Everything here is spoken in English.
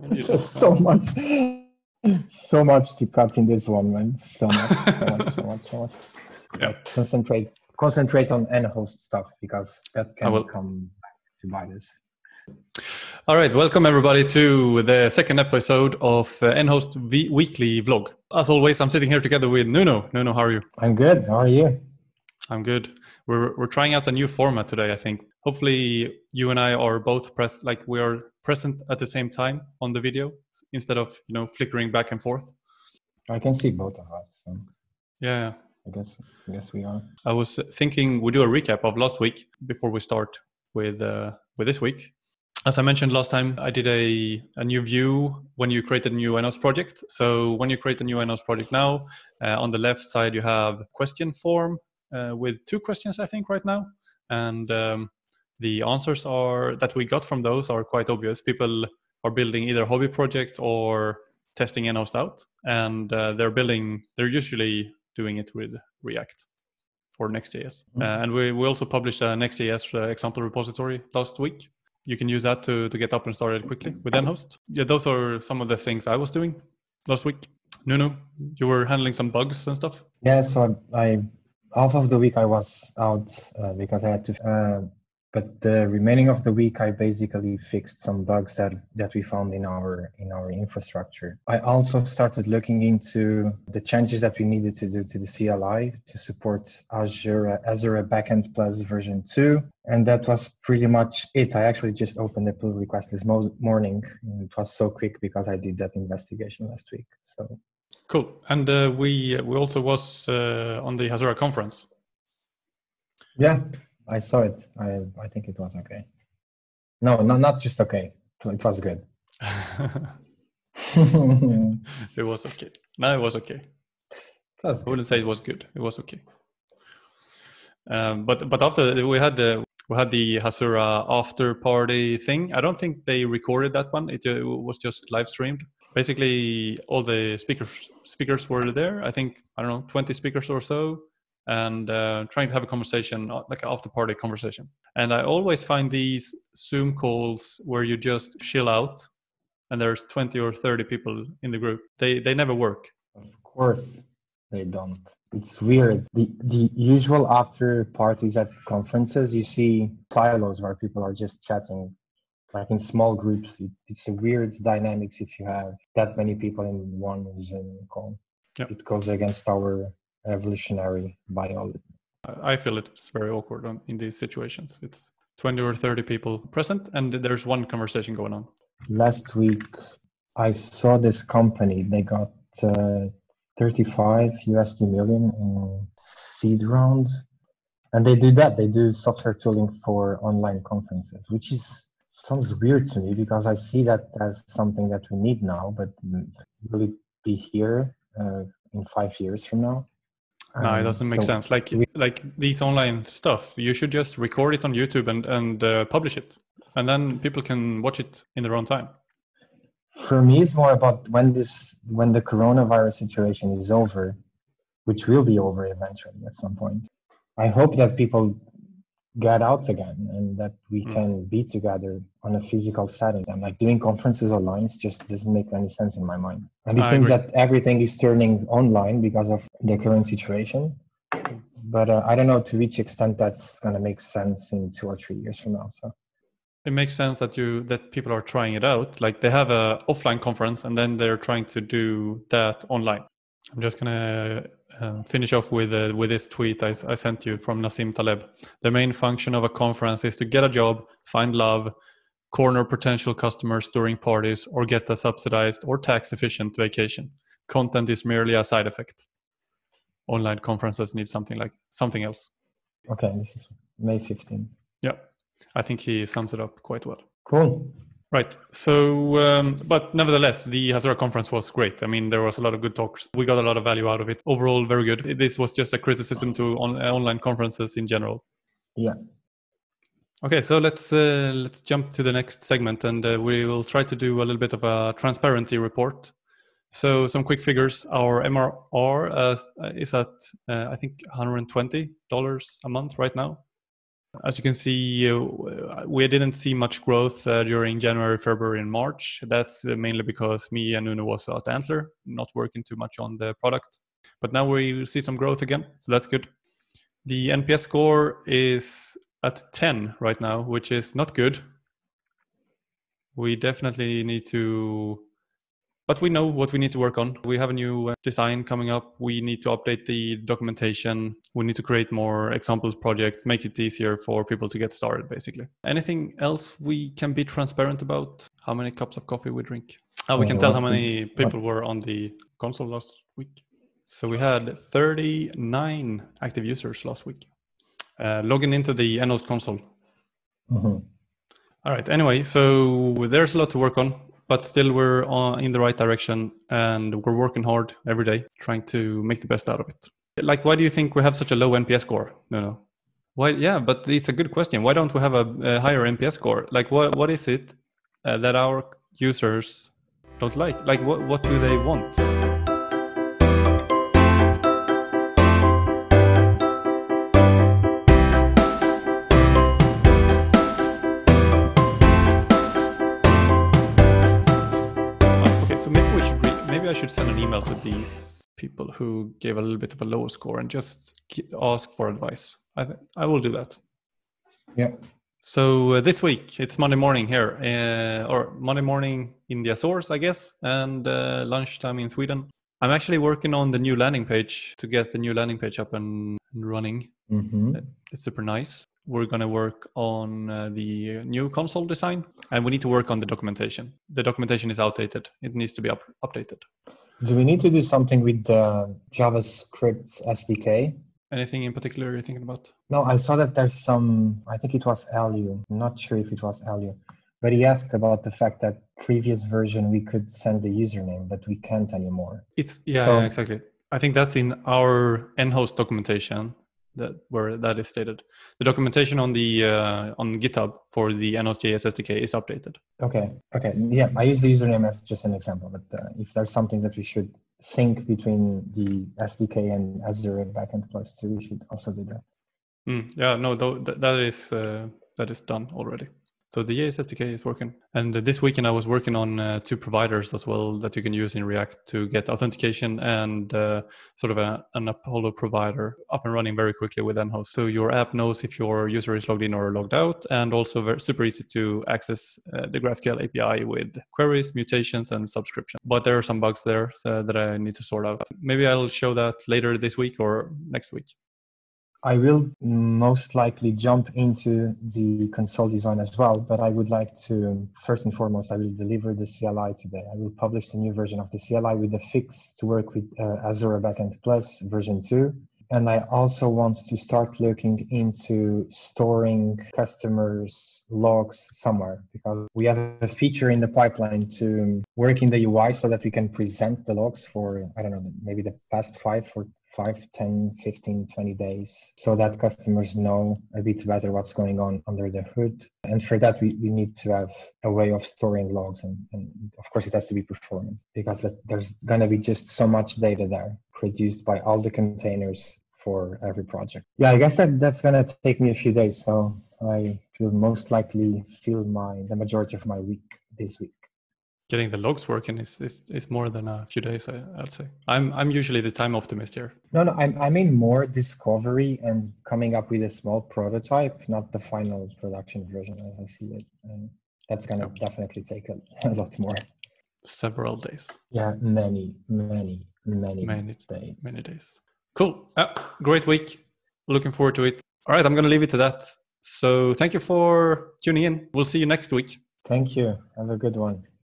Just so much, so much to cut in this one, man. So much, so much, so much, so much. Yeah. Concentrate, concentrate on Nhost stuff because that can come to bite us. All right, welcome everybody to the second episode of uh, Nhost v- Weekly Vlog. As always, I'm sitting here together with Nuno. Nuno, how are you? I'm good. How are you? I'm good. We're we're trying out a new format today. I think. Hopefully, you and I are both press like we are present at the same time on the video instead of you know flickering back and forth. I can see both of us. So Yeah, I guess, I guess we are. I was thinking we do a recap of last week before we start with uh, with this week. As I mentioned last time, I did a, a new view when you create a new Nhost project. So when you create a new Nhost project now, uh, on the left side you have question form uh, with two questions, I think, right now, and um, the answers are that we got from those are quite obvious. People are building either hobby projects or testing Nhost out, and uh, they're building. They're usually doing it with React or Next.js. Mhm. Uh, and we, we also published a Next.js uh, example repository last week. You can use that to, to get up and started quickly with Nhost. Yeah, those are some of the things I was doing last week. Nuno, you were handling some bugs and stuff. Yeah, so I half of the week I was out uh, because I had to. But the remaining of the week, I basically fixed some bugs that that we found in our in our infrastructure. I also started looking into the changes that we needed to do to the CLI to support Hasura Hasura Backend Plus version two, and that was pretty much it. I actually just opened the pull request this mo- morning. and It was so quick because I did that investigation last week. So Cool. And uh, we we also was uh, on the Hasura conference. Yeah, I saw it. I I think it was okay. No, not not just okay. It was good. it it was okay. No, it was okay. was I wouldn't say it was good. It was okay. Um, but but after we had the we had the Hasura after party thing. I don't think they recorded that one. It, uh, was just live streamed. Basically, all the speakers speakers were there. I think I don't know twenty speakers or so, and uh, trying to have a conversation uh, like an after party conversation. And I always find these Zoom calls where you just chill out, and there's twenty or thirty people in the group. They they never work. Of course, they don't. It's weird. The the usual after parties at conferences, you see silos where people are just chatting, like in small groups. It's a weird dynamics if you have that many people in one Zoom call. Yeah. It goes against our evolutionary biology. I feel it's very awkward on, in these situations. It's 20 or 30 people present, and there's one conversation going on. last week I saw this company. They got uh, 35 USD million in seed round, and they do that. They do software tooling for online conferences, which is sounds weird to me because I see that as something that we need now. But will it be here uh, in five years from now? No, it Um, doesn't make so sense. Like we- like these online stuff, you should just record it on YouTube and and uh, publish it, and then people can watch it in their own time. for me it's more about when this when the coronavirus situation is over which will be over eventually at some point i hope that people get out again and that we Mm. can be together on a physical setting and like doing conferences online it just doesn't make any sense in my mind and it I seems agree. that everything is turning online because of the current situation but uh, i don't know to which extent that's going to make sense in two or three years from now so It makes sense that you that people are trying it out. Like they have a offline conference, and then they're trying to do that online. I'm just gonna uh, finish off with uh, with this tweet I sent you from Nassim Taleb. The main function of a conference is to get a job, find love, corner potential customers during parties, or get a subsidized or tax efficient vacation. Content is merely a side effect. Online conferences need something like something else. okay this is may 15 Yeah, I think he sums it up quite well. cool Right. So, um, but nevertheless, the Hasura conference was great. I mean, there was a lot of good talks. We got a lot of value out of it. Overall, very good. This was just a criticism to on, uh, online conferences in general. yeah Okay, so let's uh, let's jump to the next segment, and uh, we will try to do a little bit of a transparency report. So, some quick figures. Our MRR uh, is at uh, I think 120 dollars a month right now. As you can see, uh, we didn't see much growth uh, during January, February, and March. That's uh, mainly because me and Nuno was at Antler, not working too much on the product. But now we see some growth again, so that's good. The NPS score is at 10 right now, which is not good. We definitely need to but we know what we need to work on. We have a new uh, design coming up. We need to update the documentation. We need to create more examples projects, make it easier for people to get started, basically. Anything else we can be transparent about? How many cups of coffee we drink? Oh, we can tell how many people were on the console last week. So we had 39 active users last week uh, logging into the Nhost console. Mm-hmm. All right. Anyway, so there's a lot to work on but still we're in the right direction and we're working hard every day trying to make the best out of it. Like why do you think we have such a low nps score no no why yeah but it's a good question. Why don't we have a, a higher nps score? Like what what is it uh, that our users don't like? Like what what do they want should send an email to these people who gave a little bit of a lower score and just ask for advice. I th- I will do that. Yeah. So uh, this week it's Monday morning here, uh, or Monday morning in the Azores, I guess, and uh, lunchtime in Sweden. I'm actually working on the new landing page to get the new landing page up and running. Mm-hmm. It's super nice we're going to work on uh, the new console design and we need to work on the documentation. The documentation is outdated. It needs to be up- updated. Do we need to do something with the javascript sdk anything in particular you're thinking about? No i saw that there's some i think it was Aliu. i'm not sure if it was Aliu, but he asked about the fact that previous version we could send the username but we can't anymore. It's yeah, so, yeah exactly. I think that's in our Nhost documentation that where that is stated. The documentation on the uh, on GitHub for the Nhost.js SDK is updated. Okay. Okay. Yeah, I use the username as just an example, but uh, if there's something that we should sync between the SDK and Hasura Backend Plus 2, we should also do that. Mm, yeah. No, th- that is uh, that is done already. So the JS SDK is working. And this weekend I was working on uh, two providers as well that you can use in React to get authentication and uh, sort of a, an Apollo provider up and running very quickly with Nhost. So your app knows if your user is logged in or logged out, and also very, super easy to access uh, the GraphQL API with queries, mutations, and subscription. But there are some bugs there so that I need to sort out. Maybe I'll show that later this week or next week. I will most likely jump into the console design as well, but I would like to, first and foremost, I will deliver the CLI today. I will publish the new version of the CLI with the fix to work with uh, Hasura Backend Plus version 2. And I also want to start looking into storing customers' logs somewhere because we have a feature in the pipeline to work in the UI so that we can present the logs for, I don't know, maybe the past five or 5, 10, 15, 20 days so that customers know a bit better what's going on under the hood. And for that, we, we need to have a way of storing logs. And, and of course, it has to be performant because there's going to be just so much data there produced by all the containers for every project. Yeah, I guess that that's going to take me a few days. So I will most likely fill my the majority of my week this week getting the logs working is, is, is more than a few days I, i'd say. I'm i'm usually the time optimist here. No no I, I mean more discovery and coming up with a small prototype not the final production version as i see it. And that's going to yep. definitely take a, a, lot more. Several days. Yeah many many many many days. many days. Cool. Uh, great week. Looking forward to it. All right i'm going to leave it to that. So thank you for tuning in. We'll see you next week. Thank you. Have a good one